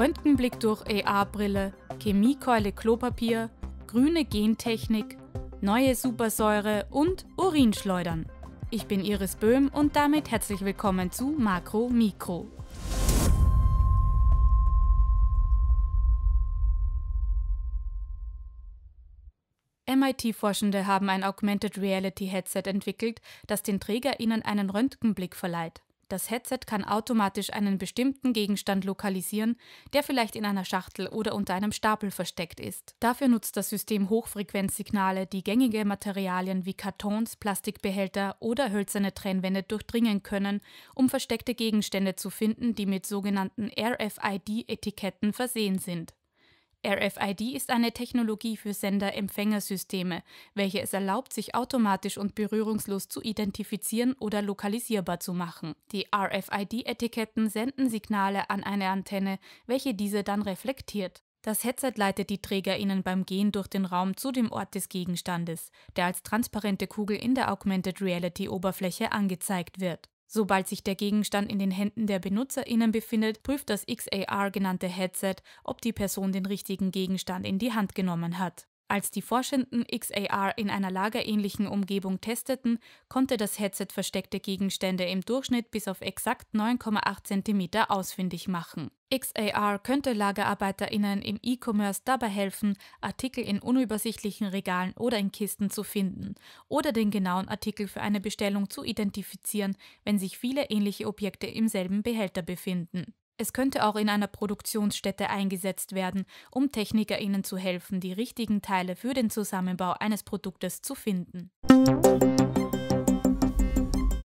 Röntgenblick durch AR-Brille, Chemiekeule Klopapier, grüne Gentechnik, neue Supersäure und Urinschleudern. Ich bin Iris Böhm und damit herzlich willkommen zu Makro Mikro. MIT-Forschende haben ein Augmented Reality Headset entwickelt, das den TrägerInnen einen Röntgenblick verleiht. Das Headset kann automatisch einen bestimmten Gegenstand lokalisieren, der vielleicht in einer Schachtel oder unter einem Stapel versteckt ist. Dafür nutzt das System Hochfrequenzsignale, die gängige Materialien wie Kartons, Plastikbehälter oder hölzerne Trennwände durchdringen können, um versteckte Gegenstände zu finden, die mit sogenannten RFID-Etiketten versehen sind. RFID ist eine Technologie für Sender-Empfängersysteme, welche es erlaubt, sich automatisch und berührungslos zu identifizieren oder lokalisierbar zu machen. Die RFID-Etiketten senden Signale an eine Antenne, welche diese dann reflektiert. Das Headset leitet die TrägerInnen beim Gehen durch den Raum zu dem Ort des Gegenstandes, der als transparente Kugel in der Augmented Reality Oberfläche angezeigt wird. Sobald sich der Gegenstand in den Händen der BenutzerInnen befindet, prüft das XAR genannte Headset, ob die Person den richtigen Gegenstand in die Hand genommen hat. Als die Forschenden XAR in einer lagerähnlichen Umgebung testeten, konnte das Headset versteckte Gegenstände im Durchschnitt bis auf exakt 9,8 cm ausfindig machen. XAR könnte LagerarbeiterInnen im E-Commerce dabei helfen, Artikel in unübersichtlichen Regalen oder in Kisten zu finden oder den genauen Artikel für eine Bestellung zu identifizieren, wenn sich viele ähnliche Objekte im selben Behälter befinden. Es könnte auch in einer Produktionsstätte eingesetzt werden, um TechnikerInnen zu helfen, die richtigen Teile für den Zusammenbau eines Produktes zu finden.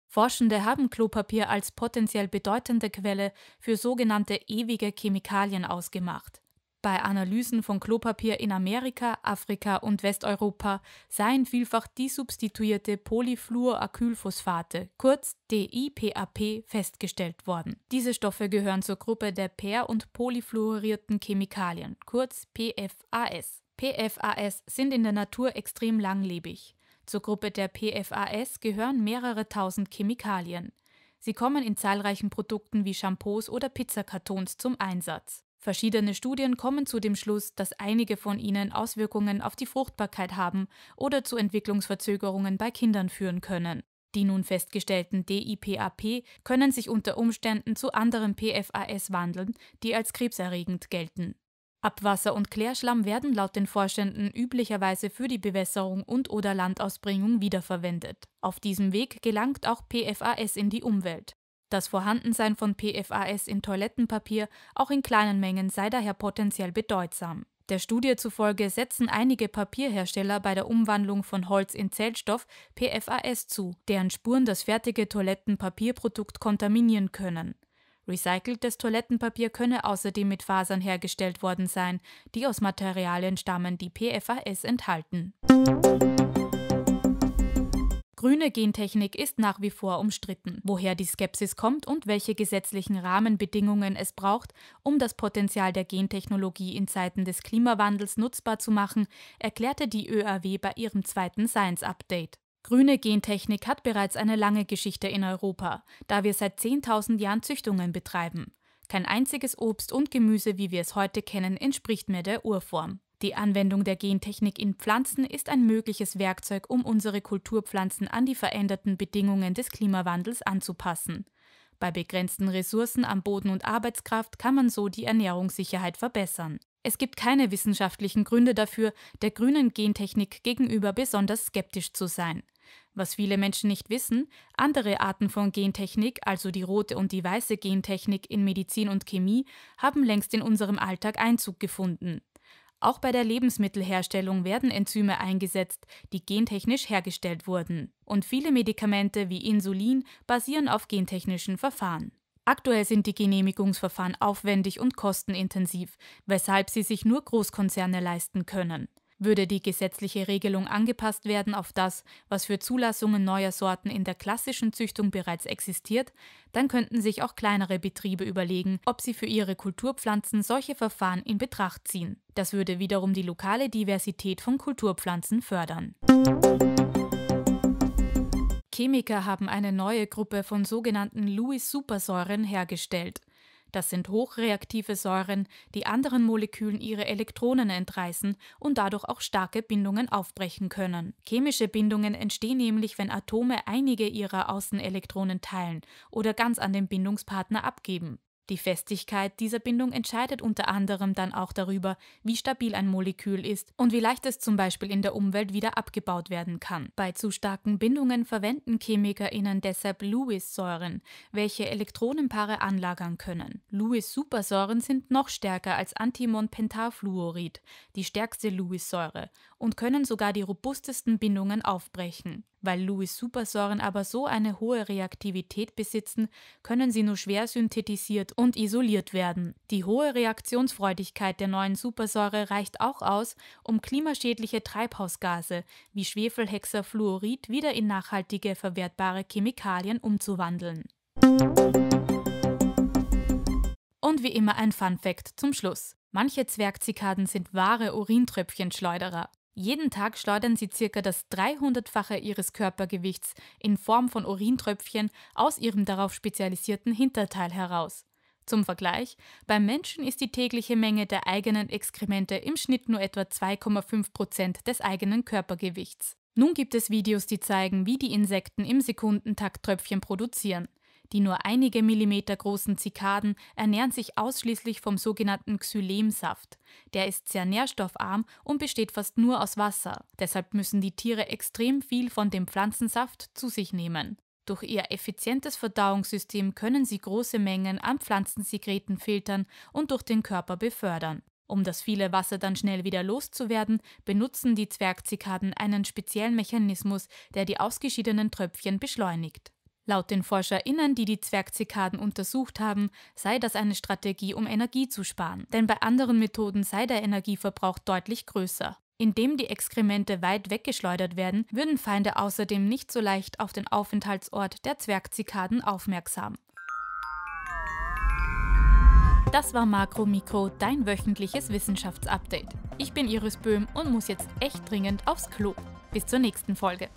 Forschende haben Klopapier als potenziell bedeutende Quelle für sogenannte ewige Chemikalien ausgemacht. Bei Analysen von Klopapier in Amerika, Afrika und Westeuropa seien vielfach disubstituierte Polyfluoracylphosphate, kurz DIPAP, festgestellt worden. Diese Stoffe gehören zur Gruppe der per- und polyfluorierten Chemikalien, kurz PFAS. PFAS sind in der Natur extrem langlebig. Zur Gruppe der PFAS gehören mehrere tausend Chemikalien. Sie kommen in zahlreichen Produkten wie Shampoos oder Pizzakartons zum Einsatz. Verschiedene Studien kommen zu dem Schluss, dass einige von ihnen Auswirkungen auf die Fruchtbarkeit haben oder zu Entwicklungsverzögerungen bei Kindern führen können. Die nun festgestellten DIPAP können sich unter Umständen zu anderen PFAS wandeln, die als krebserregend gelten. Abwasser und Klärschlamm werden laut den Forschenden üblicherweise für die Bewässerung und/oder Landausbringung wiederverwendet. Auf diesem Weg gelangt auch PFAS in die Umwelt. Das Vorhandensein von PFAS in Toilettenpapier auch in kleinen Mengen sei daher potenziell bedeutsam. Der Studie zufolge setzen einige Papierhersteller bei der Umwandlung von Holz in Zellstoff PFAS zu, deren Spuren das fertige Toilettenpapierprodukt kontaminieren können. Recyceltes Toilettenpapier könne außerdem mit Fasern hergestellt worden sein, die aus Materialien stammen, die PFAS enthalten. Grüne Gentechnik ist nach wie vor umstritten. Woher die Skepsis kommt und welche gesetzlichen Rahmenbedingungen es braucht, um das Potenzial der Gentechnologie in Zeiten des Klimawandels nutzbar zu machen, erklärte die ÖAW bei ihrem zweiten Science Update. Grüne Gentechnik hat bereits eine lange Geschichte in Europa, da wir seit 10.000 Jahren Züchtungen betreiben. Kein einziges Obst und Gemüse, wie wir es heute kennen, entspricht mehr der Urform. Die Anwendung der Gentechnik in Pflanzen ist ein mögliches Werkzeug, um unsere Kulturpflanzen an die veränderten Bedingungen des Klimawandels anzupassen. Bei begrenzten Ressourcen an Boden und Arbeitskraft kann man so die Ernährungssicherheit verbessern. Es gibt keine wissenschaftlichen Gründe dafür, der grünen Gentechnik gegenüber besonders skeptisch zu sein. Was viele Menschen nicht wissen, andere Arten von Gentechnik, also die rote und die weiße Gentechnik in Medizin und Chemie, haben längst in unserem Alltag Einzug gefunden. Auch bei der Lebensmittelherstellung werden Enzyme eingesetzt, die gentechnisch hergestellt wurden. Und viele Medikamente wie Insulin basieren auf gentechnischen Verfahren. Aktuell sind die Genehmigungsverfahren aufwendig und kostenintensiv, weshalb sie sich nur Großkonzerne leisten können. Würde die gesetzliche Regelung angepasst werden auf das, was für Zulassungen neuer Sorten in der klassischen Züchtung bereits existiert, dann könnten sich auch kleinere Betriebe überlegen, ob sie für ihre Kulturpflanzen solche Verfahren in Betracht ziehen. Das würde wiederum die lokale Diversität von Kulturpflanzen fördern. Chemiker haben eine neue Gruppe von sogenannten Lewis-Supersäuren hergestellt. Das sind hochreaktive Säuren, die anderen Molekülen ihre Elektronen entreißen und dadurch auch starke Bindungen aufbrechen können. Chemische Bindungen entstehen nämlich, wenn Atome einige ihrer Außenelektronen teilen oder ganz an den Bindungspartner abgeben. Die Festigkeit dieser Bindung entscheidet unter anderem dann auch darüber, wie stabil ein Molekül ist und wie leicht es zum Beispiel in der Umwelt wieder abgebaut werden kann. Bei zu starken Bindungen verwenden ChemikerInnen deshalb Lewis-Säuren, welche Elektronenpaare anlagern können. Lewis-Supersäuren sind noch stärker als Antimon-Pentafluorid, die stärkste Lewis-Säure, und können sogar die robustesten Bindungen aufbrechen. Weil Lewis-Supersäuren aber so eine hohe Reaktivität besitzen, können sie nur schwer synthetisiert und isoliert werden. Die hohe Reaktionsfreudigkeit der neuen Supersäure reicht auch aus, um klimaschädliche Treibhausgase wie Schwefelhexafluorid wieder in nachhaltige verwertbare Chemikalien umzuwandeln. Und wie immer ein Fun Fact zum Schluss. Manche Zwergzikaden sind wahre Urintröpfchenschleuderer. Jeden Tag schleudern sie circa das 300-fache ihres Körpergewichts in Form von Urintröpfchen aus ihrem darauf spezialisierten Hinterteil heraus. Zum Vergleich, beim Menschen ist die tägliche Menge der eigenen Exkremente im Schnitt nur etwa 2,5 Prozent des eigenen Körpergewichts. Nun gibt es Videos, die zeigen, wie die Insekten im Sekundentakt Tröpfchen produzieren. Die nur einige Millimeter großen Zikaden ernähren sich ausschließlich vom sogenannten Xylemsaft. Der ist sehr nährstoffarm und besteht fast nur aus Wasser. Deshalb müssen die Tiere extrem viel von dem Pflanzensaft zu sich nehmen. Durch ihr effizientes Verdauungssystem können sie große Mengen an Pflanzensekreten filtern und durch den Körper befördern. Um das viele Wasser dann schnell wieder loszuwerden, benutzen die Zwergzikaden einen speziellen Mechanismus, der die ausgeschiedenen Tröpfchen beschleunigt. Laut den ForscherInnen, die die Zwergzikaden untersucht haben, sei das eine Strategie, um Energie zu sparen. Denn bei anderen Methoden sei der Energieverbrauch deutlich größer. Indem die Exkremente weit weggeschleudert werden, würden Feinde außerdem nicht so leicht auf den Aufenthaltsort der Zwergzikaden aufmerksam. Das war Makro Mikro, dein wöchentliches Wissenschaftsupdate. Ich bin Iris Böhm und muss jetzt echt dringend aufs Klo. Bis zur nächsten Folge.